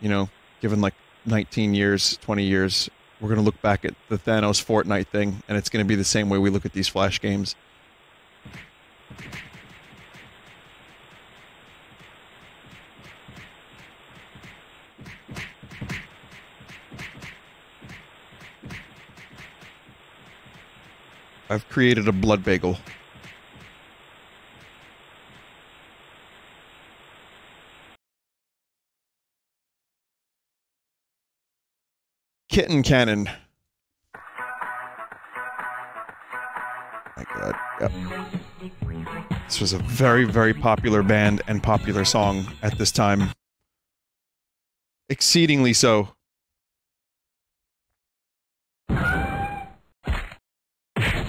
You know, given like 19 years, 20 years, we're going to look back at the Thanos Fortnite thing, and it's going to be the same way we look at these Flash games. I've created a blood bagel. Kitten Cannon. My god. Yep. This was a very, very popular band and popular song at this time. Exceedingly so.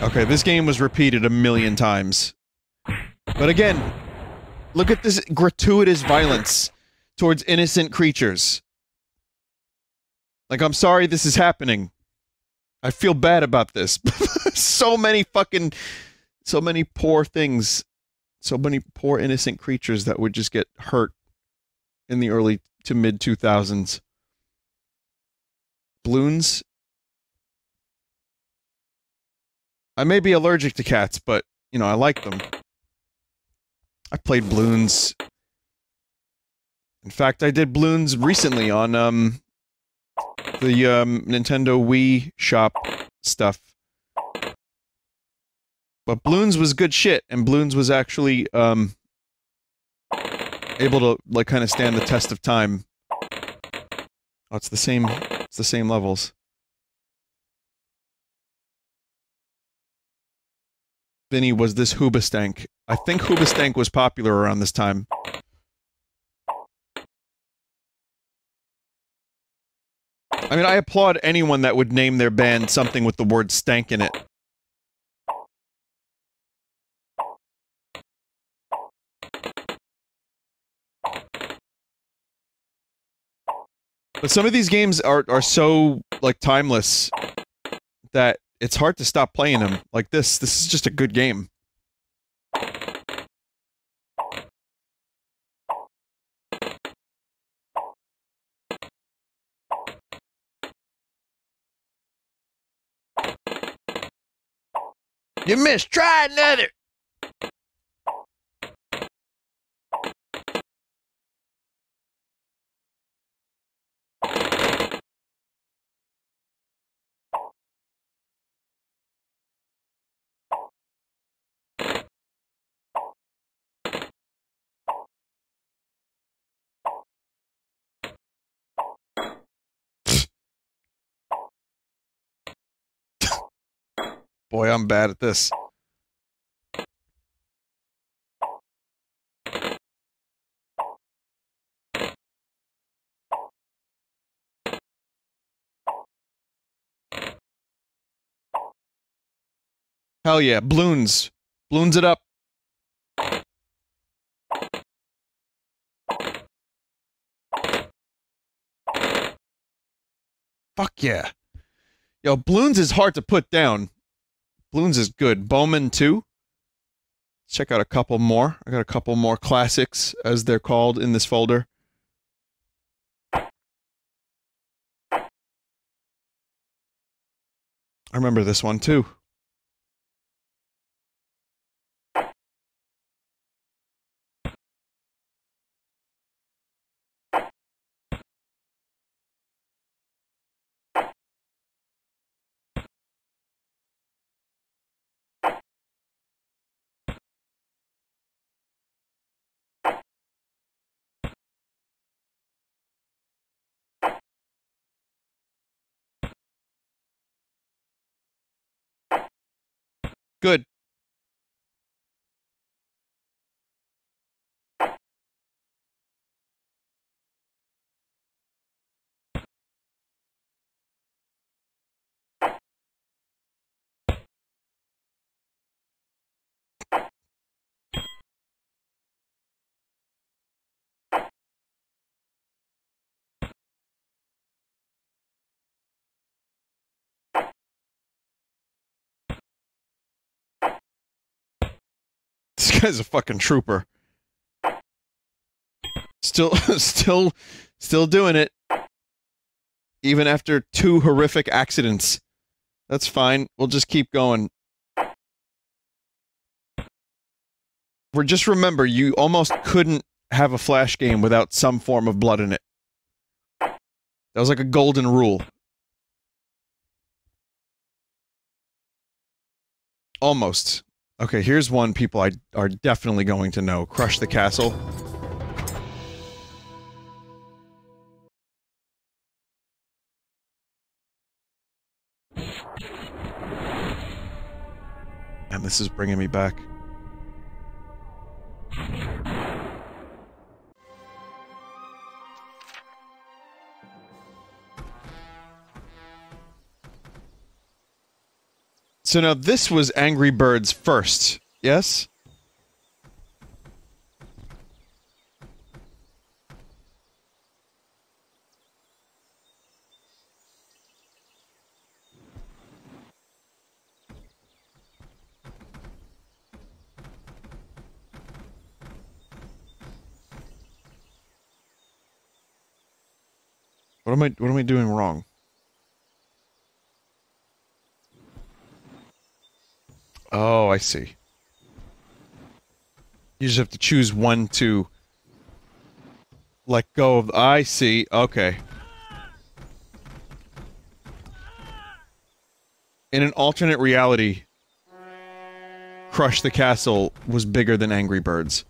Okay, this game was repeated a million times. But again, look at this gratuitous violence towards innocent creatures. Like, I'm sorry this is happening. I feel bad about this. so many fucking, so many poor things, so many poor innocent creatures that would just get hurt in the early to mid 2000s. Bloons. I may be allergic to cats, but, you know, I like them. I played Bloons. In fact, I did Bloons recently on, um, the um, Nintendo Wii shop stuff. But Bloons was good shit, and Bloons was actually um, able to like kind of stand the test of time. Oh, it's the same. It's the same levels. Vinny, was this Hoobastank? I think Hoobastank was popular around this time. I mean, I applaud anyone that would name their band something with the word stank in it. But some of these games are are so like timeless that it's hard to stop playing them. Like this, this is just a good game. You missed. Try another. Boy, I'm bad at this. Hell yeah, Bloons. Bloons it up. Fuck yeah. Yo, Bloons is hard to put down. Bloons is good. Bowman 2. Check out a couple more. I got a couple more classics, as they're called in this folder. I remember this one too. Good. Guy's a fucking trooper. Still, still, still doing it. Even after two horrific accidents. That's fine. We'll just keep going. We're just remember, you almost couldn't have a flash game without some form of blood in it. That was like a golden rule. Almost. Okay, here's one people I are definitely going to know. Crush the castle. And this is bringing me back. So now this was Angry Birds first, yes? What am I what am I doing wrong? Oh, I see. You just have to choose one to let go of. I see. Okay. In an alternate reality, Crush the Castle was bigger than Angry Birds.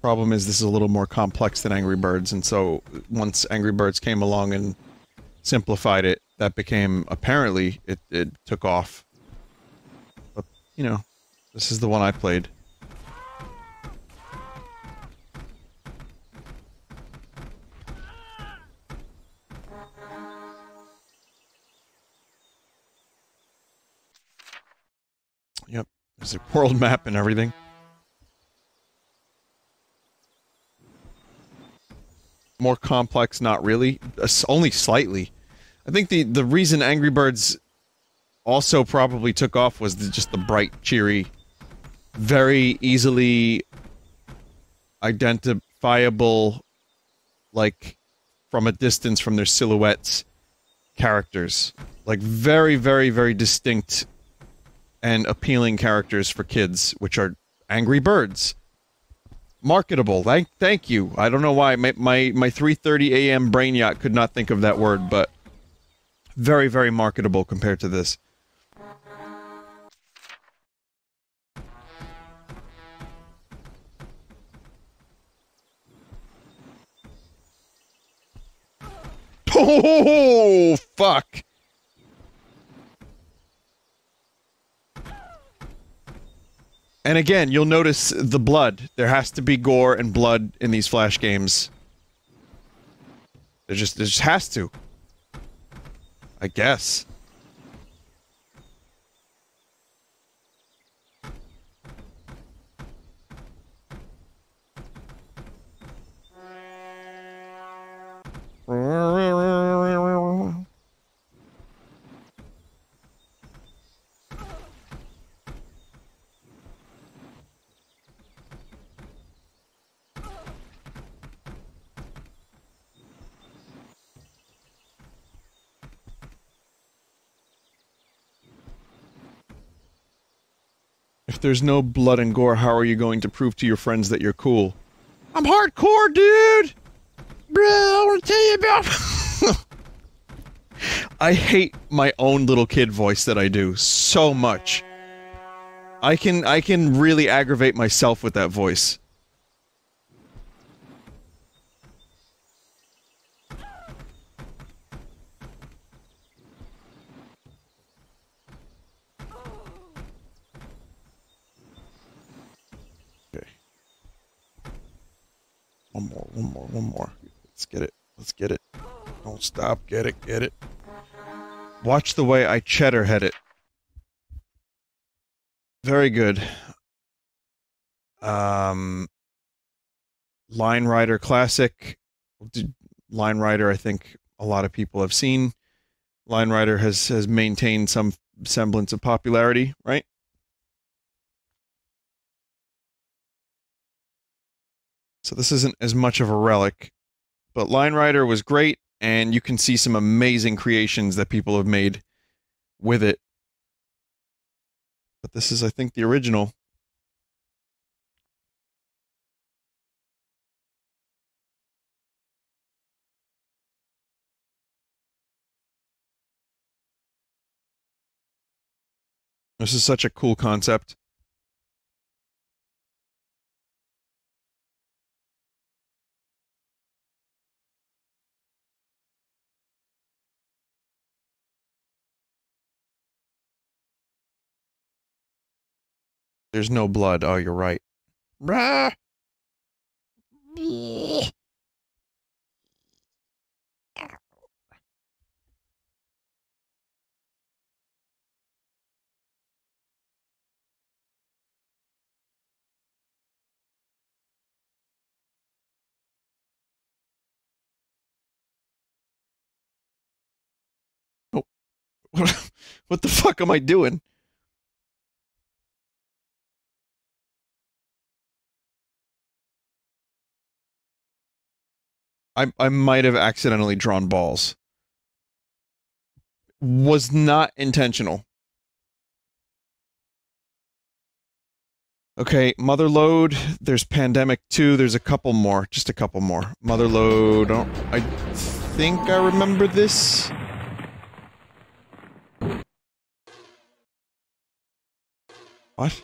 Problem is, this is a little more complex than Angry Birds, and so once Angry Birds came along and simplified it, that became apparently it, it took off. But you know, this is the one I played. Yep, there's a world map and everything. More complex, not really. Only slightly. I think the the reason Angry Birds also probably took off was the, just the bright, cheery, very easily identifiable, like from a distance from their silhouettes, characters. Like very, very, very distinct and appealing characters for kids, which are Angry Birds. Marketable. Thank, thank you. I don't know why my my my 3:30 a.m. brain yacht could not think of that word, but very, very marketable compared to this. Oh, fuck. And again, you'll notice the blood. There has to be gore and blood in these flash games. There just, there just has to. I guess. there's no blood and gore, how are you going to prove to your friends that you're cool? I'm hardcore, dude! Bro, I want to tell you about. I hate my own little kid voice that I do so much. I can I can really aggravate myself with that voice. One more, one more, one more. Let's get it. Let's get it. Don't stop. Get it, get it. Watch the way I cheddar head it. Very good. Um, Line Rider Classic. Line Rider, I think a lot of people have seen. Line Rider has has maintained some semblance of popularity, right? So this isn't as much of a relic, but Line Rider was great, and you can see some amazing creations that people have made with it. But this is, I think, the original. This is such a cool concept. There's no blood. Oh, you're right. Rah! what the fuck am I doing? I I might have accidentally drawn balls. Was not intentional. Okay, Motherload, there's Pandemic 2, there's a couple more, just a couple more. Motherload, oh, I think I remember this. What?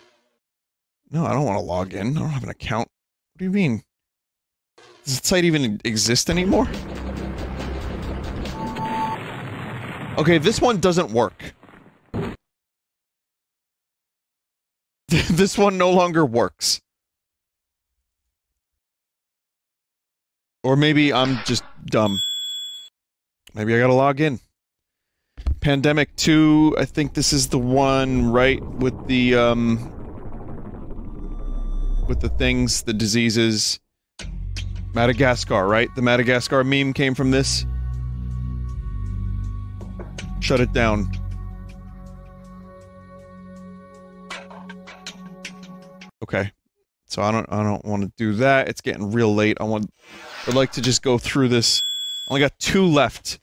No, I don't want to log in. I don't have an account. What do you mean? Does the site even exist anymore? Okay, this one doesn't work. this one no longer works. Or maybe I'm just dumb. Maybe I gotta log in. Pandemic 2, I think this is the one, right, with the, um... With the things, the diseases. Madagascar, right? The Madagascar meme came from this. Shut it down. Okay. So I don't I don't want to do that. It's getting real late. I want I'd like to just go through this. I only got two left.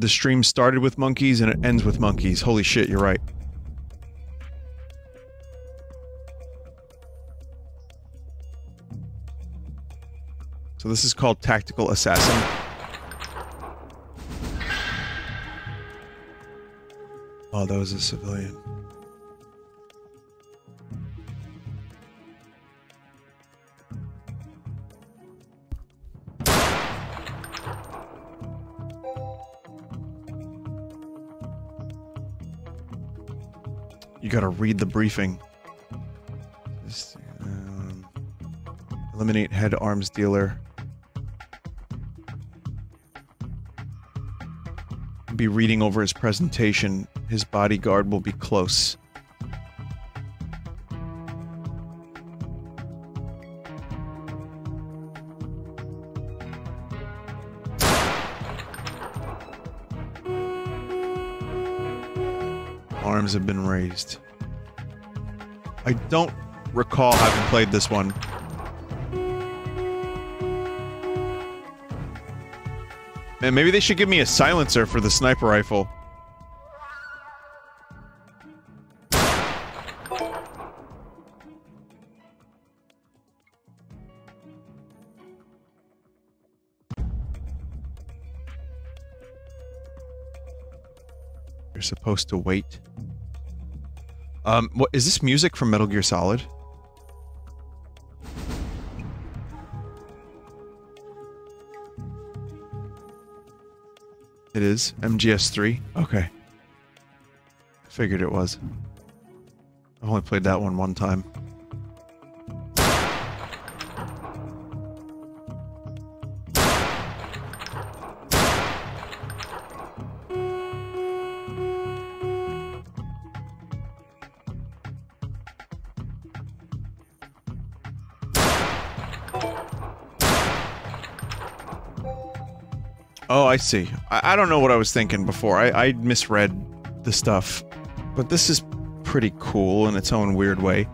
The stream started with monkeys and it ends with monkeys. Holy shit, you're right. So this is called Tactical Assassin. Oh, that was a civilian. You gotta read the briefing. This, um, eliminate head arms dealer. Be reading over his presentation. His bodyguard will be close. Have been raised. I don't recall having played this one. Man, maybe they should give me a silencer for the sniper rifle. You're supposed to wait. Um, what is this music from Metal Gear Solid? It is MGS3. Okay. Figured it was. I've only played that one one time. I see. I, I don't know what I was thinking before. I, I misread the stuff. But this is pretty cool in its own weird way.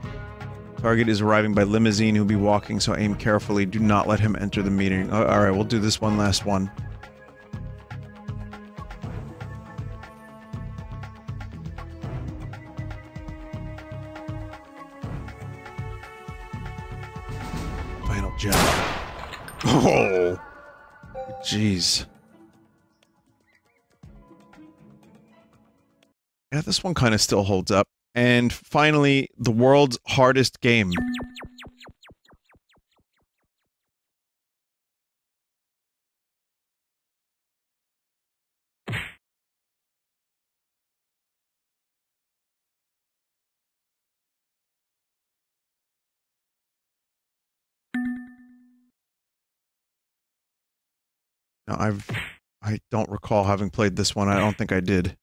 Target is arriving by limousine. He'll be walking, so aim carefully. Do not let him enter the meeting. Uh, Alright, we'll do this one last one. Final job. Oh! Jeez. Yeah, this one kind of still holds up. And finally, the world's hardest game. Now, I've, I don't recall having played this one. I don't think I did.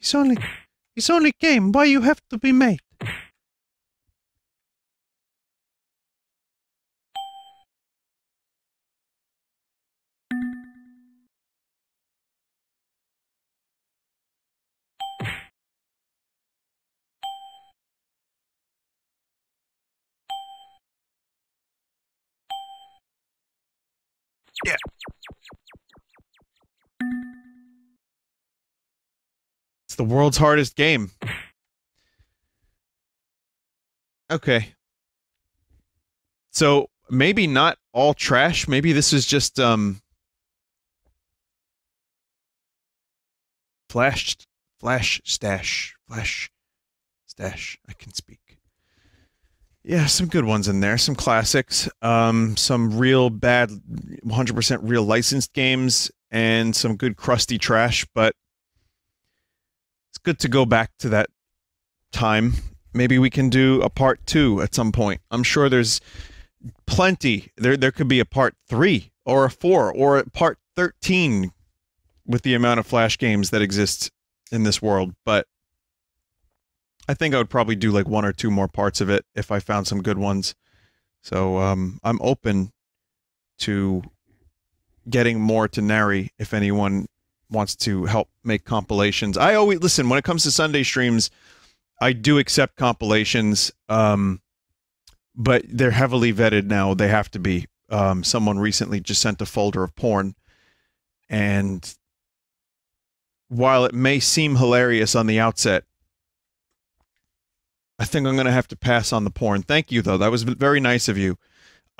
He's only it's only game. Why you have to be made? Yeah. The world's hardest game. Okay. So maybe not all trash. Maybe this is just um flash flash stash flash stash. I can speak. Yeah, some good ones in there, some classics, um, some real bad, 100% real licensed games, and some good crusty trash. But good to go back to that time. Maybe we can do a part two at some point. I'm sure there's plenty. There, there could be a part three or a four or a part 13 with the amount of flash games that exist in this world. But I think I would probably do like one or two more parts of it if I found some good ones. So um, I'm open to getting more to Nary if anyone wants to help make compilations. I always listen when it comes to Sunday streams. I do accept compilations, um, but they're heavily vetted now. They have to be. Um, someone recently just sent a folder of porn, and while it may seem hilarious on the outset, I think I'm going to have to pass on the porn. Thank you, though. That was very nice of you.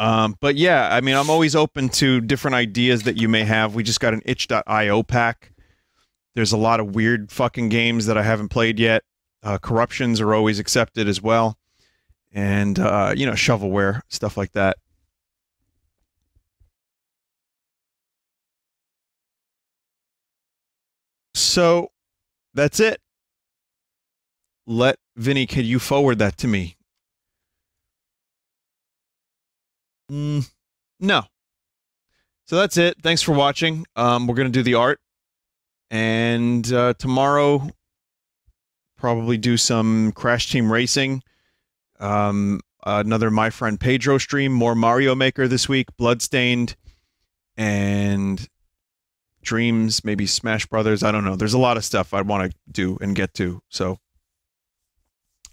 Um, but yeah, I mean, I'm always open to different ideas that you may have. We just got an itch.io pack. There's a lot of weird fucking games that I haven't played yet. Uh, corruptions are always accepted as well. And, uh, you know, shovelware, stuff like that. So that's it. Let Vinny, can you forward that to me? Mm, no. So that's it. Thanks for watching. Um, we're going to do the art. And uh, tomorrow, probably do some Crash Team Racing. Um, another My Friend Pedro stream. More Mario Maker this week. Bloodstained. And Dreams, maybe Smash Brothers. I don't know. There's a lot of stuff I want to do and get to. So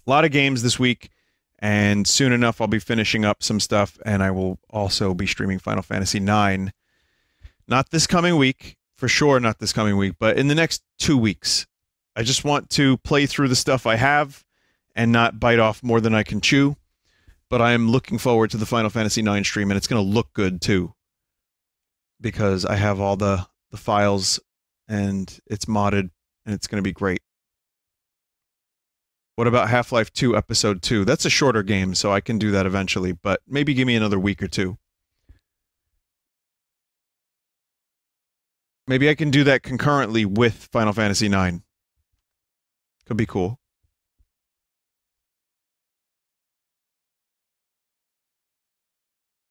a lot of games this week, and soon enough I'll be finishing up some stuff, and I will also be streaming Final Fantasy IX. Not this coming week, for sure, not this coming week, but in the next two weeks. I just want to play through the stuff I have and not bite off more than I can chew. But I am looking forward to the Final Fantasy IX stream, and it's going to look good too, because I have all the the files and it's modded, and it's going to be great. What about Half Life 2 Episode 2? That's a shorter game, so I can do that eventually, but maybe give me another week or two. Maybe I can do that concurrently with Final Fantasy 9. Could be cool.